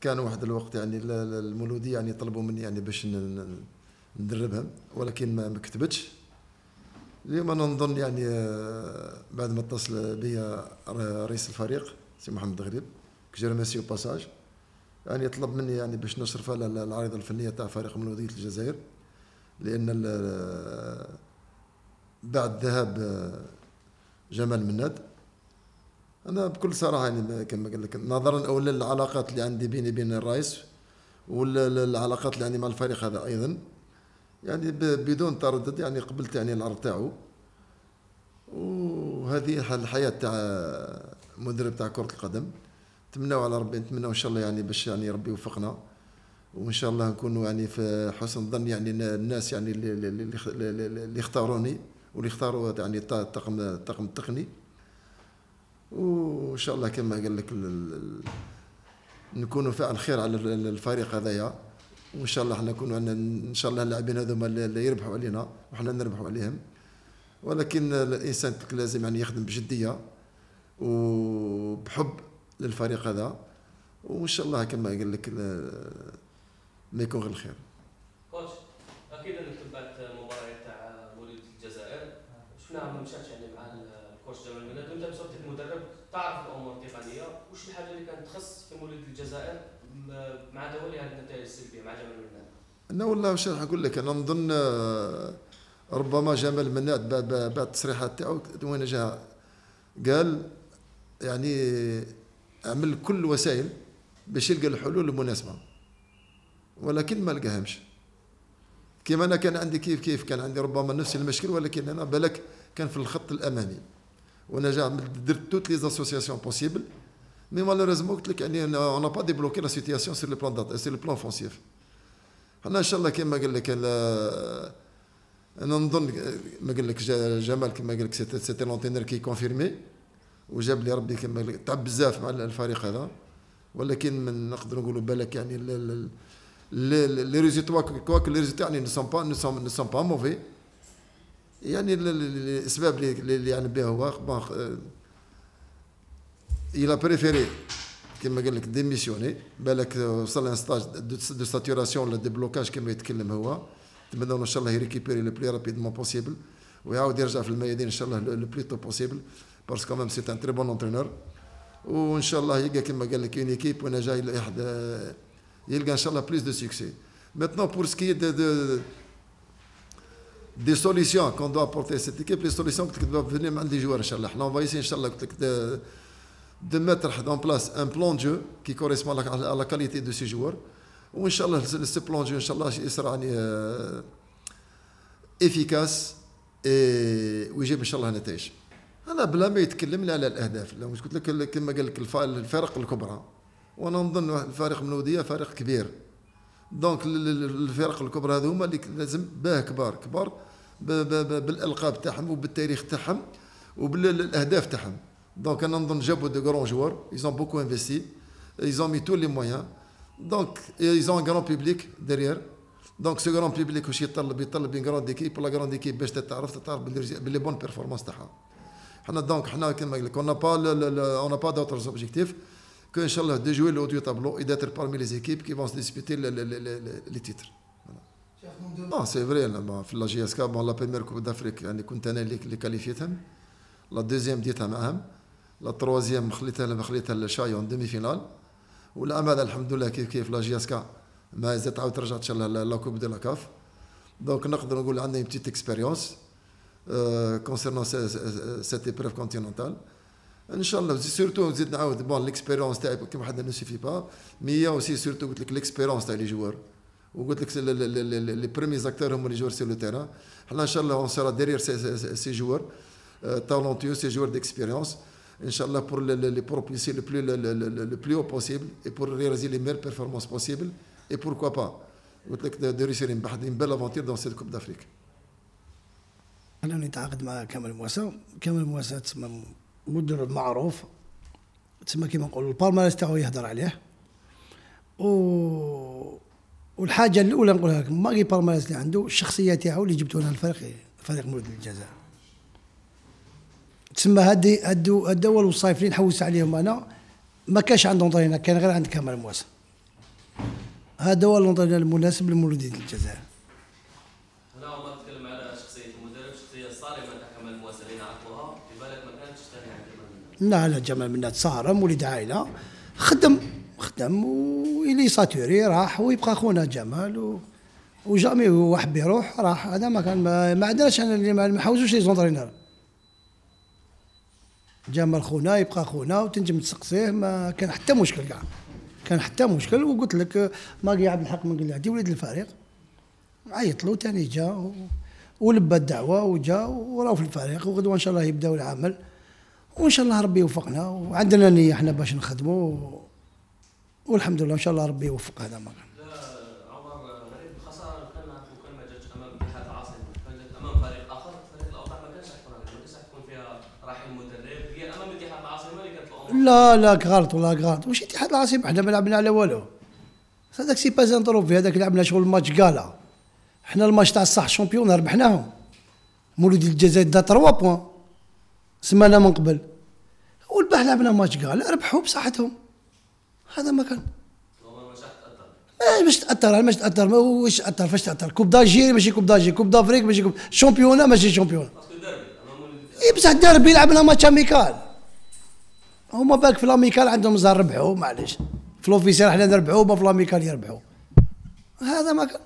كان واحد الوقت يعني ال- ال- المولودية يعني طلبوا مني يعني باش ندربهم ولكن ما كتبتش اليوم أنا نظن يعني آه، بعد ما اتصل بي ر- رئيس الفريق سي محمد غريب que je remercie au passage يعني طلب مني يعني باش نشرف على ال- العريضة الفنية تاع فريق مولودية الجزائر لأن بعد ذهاب آه، جمال مناد أنا بكل صراحة يعني ما- كما قال لك نظرا اولا للعلاقات اللي عندي بيني وبين الرئيس والعلاقات اللي عندي مع الفريق هذا أيضا. يعني بدون تردد يعني قبلت يعني العرض تاعو. وهذه الحياة تاع مدرب تاع كرة القدم. نتمناو على ربي نتمناو إن شاء الله يعني باش يعني ربي يوفقنا. وإن شاء الله نكونوا يعني في حسن ظن يعني الناس يعني اللي اللي, اختاروني واللي اختاروا يعني الط- الطاقم الطاقم التقني. وإن شاء الله كما قال لك نكونوا فعل خير على ال- الفريق هذايا. وإن شاء الله إحنا نكونوا إن شاء الله اللاعبين هذوما اللي يربحوا علينا وحنا نربحوا عليهم. ولكن الإنسان لازم يعني يخدم بجدية وبحب للفريق هذا. وإن شاء الله كما قال لك ما يكون غير الخير. كوتش أكيد أنك تبعت مباريات تاع مولوديه الجزائر. شفناها ما مشاتش يعني مع الكوتش جمال مناد وانت بصفتك مدرب تعرف الأمور التقنية؟ وش الحاجة اللي كانت تخص في مولوديه الجزائر؟ مع تولي هذه النتائج السلبية مع جمال مناد أنا والله واش راح نقول لك أنا نظن آه، ربما جمال مناد بعد التصريحات تاعو وين جا قال يعني عمل كل الوسائل باش يلقى الحلول المناسبة ولكن ما لقاهمش. كيما أنا كان عندي كيف كيف كان عندي ربما نفس المشكل ولكن أنا بالك كان في الخط الأمامي. وأنا جا عملت- درت toutes les associations possibles mais malheureusement قلت لك يعني on n'a pas débloqué la situation sur le plan d'att- sur le plan offensif حنا ان شاء الله كما قال لك ال- أنا نظن ما قال لك جا- جمال كما قال لك c'était c'était l'entraîneur qui est confirmé وجاب لي ربي كما قال لك تعب بزاف مع الفريق هذا ولكن من نقدر نقولوا بالك يعني ال- ال- ال- les résultats quoique les résultats يعني ne sont pas ne sont ne sont pas mauvais يعني ال- ال- ال- الاسباب اللي اللي يعني بها هو euh, il a préféré كما قال لك démissionner. بالك وصل un stade de saturation ولا de blocage كما يتكلم هو. نتمنى إن شاء الله ي récupérer le plus rapidement possible ويعاود يرجع في الميادين إن شاء الله le plus tôt possible parce que quand même c'est un très bon entraîneur وإن شاء الله يلقى كما قال لك une équipe وأنا جاي يلقى إن شاء الله plus de succès maintenant pour ce qui est de des solutions qu'on doit apporter cette équipe les solutions قلت لك doivent venir من عند les joueurs ان شاء الله إحنا on ان شاء الله قلت لك de mettre en place un plan de jeu qui correspond à la, à la qualité de ces joueurs. Plan de jeu ان شاء الله يصير يعني آه، efficace ويجيب ان شاء الله نتائج أنا بلا ما يتكلم لي على الأهداف. لو قلت لك كما قال لك الف- الفرق الكبرى. وأنا نظن الفريق مولودية فريق كبير. donc ال- ال- الفرق الكبرى هذو هما اللي لازم باه كبار. كبار بالالقاب تاعهم وبالتاريخ تاعهم وبالاهداف تاعهم. donc أنا نظن جابوا des grands joueurs ils ont beaucoup investi ils ont mis tous les moyens donc ils ont un grand public derrière donc ce grand public واش يطلب يطلب une grande équipe la grande équipe باش تتعرف تتعرف ب les bonnes performances تاعها. حنا donc حنا كما قلت لك on n'a pas on n'a pas d'autre objectif que إن شاء الله de jouer le haut du tableau et d'être parmi les équipes qui vont se le- les titres. Non, c'est vrai, là, bon, في la JSK, bon, la première Coupe d'Afrique, يعني كنت أنا اللي qualifi يتهم. La deuxième ديتها معهم. La troisième خليتها خليتها للشاي en demi finale. والعام الحمد لله كيف كيف la JSK ما زالت تعاود ترجع إن شاء الله la Coupe de la CAF donc نقدر نقول عندنا petite expérience concernant cette épreuve continentale إن شاء الله surtout نزيد نعاود bon l'expérience تاعي quand même ne suffit pas mais aussi surtout قلت لك l'expérience تاع les joueurs وقلت لك لي بريمي زاكتور هما les joueurs sur le terrain حنا ان شاء الله on sera derrière ces joueurs talentueux ces joueurs d'expérience ان شاء الله pour les propulser le plus le, le, le, le plus haut possible et pour réaliser les meilleures performances possibles. Et pourquoi pas? قلت لك de, de réussir une, une belle aventure dans cette Coupe d'Afrique. أنا نتعاقد مع كمال مواسة كمال مواسة تسمى مدرب معروف تسمى كيما نقولوا ال palmarès تاعو يهدر عليه و والحاجة الأولى نقولها لكم ماغي بالماريس اللي عنده الشخصية تاعو اللي جبتوا لنا الفريق فريق مولود الجزائر تسمى هادي هادو الدول والصيف اللي نحوس عليهم أنا. ما كانش عند اونطرينر كان غير عند كمال مواسى هذا هو الاونطرينر المناسب لمولودية الجزائر هنا ما تتكلم على شخصية المدرب الشخصيه الصارمه تاع كمال مواسى اللي نعرفوها. في بالك ما كانتش ثاني عند كمال منات؟ لا لا جمال منات صارم ولد عائلة. خدم خدم ويلي ساتوري راح ويبقى خونا جمال و وجامي هو حب يروح راح. هذا ما كان ما, عندناش أنا اللي ما نحوزوش لي زونترينور جمال خونا يبقى خونا وتنجم تسقسيه. ما كان حتى مشكل كاع. كان حتى مشكل وقلت لك ماقي عبد الحق من قلعتي ولد الفريق. عيط له تاني جا و- ولبى الدعوة وجا وراهو في الفريق. وغدوه ان شاء الله يبداو العمل. وإن شاء الله ربي يوفقنا. وعندنا نية إحنا باش نخدموا والحمد لله إن شاء الله ربي يوفق هذا ما كان لا عمر غريب الخساره كان نعرفوا كان ما جاتش امام اتحاد العاصمه كان جات امام فريق اخر فريق الاوطان ما كانش يحكم عليه ما كانش تكون فيها راحل المدرب هي امام اتحاد العاصمه اللي كانت الأمور لا لا غلط والله غلط. واش اتحاد العاصمة؟ إحنا ما لعبنا على والو. هذاك سي با ان تروفي هذاك لعبنا شغل ماتش كالا إحنا الماتش تاع الصح شامبيون ربحناهم. مولودي الجزائر دا 3 بوان. سمانه من قبل. والبارح لعبنا ماتش كالا ربحوا بصحتهم. هذا ما كان. مش راح تاثر ما باش تأثر ما واش تاثر فاش تأثر؟ كوب دالجيري ماشي كوب دالجيري كوب دافريك ماشي كوب شامبيونا ماشي شامبيون باسكو ديربي امام ولد اي بصح الدربي لعبنا ماتش أميكال. هما باك في الأميكال عندهم زار ربحوا معليش. في لوفيسيال حنا نربحوا ما في الأميكال يربحوا. هذا ما كان.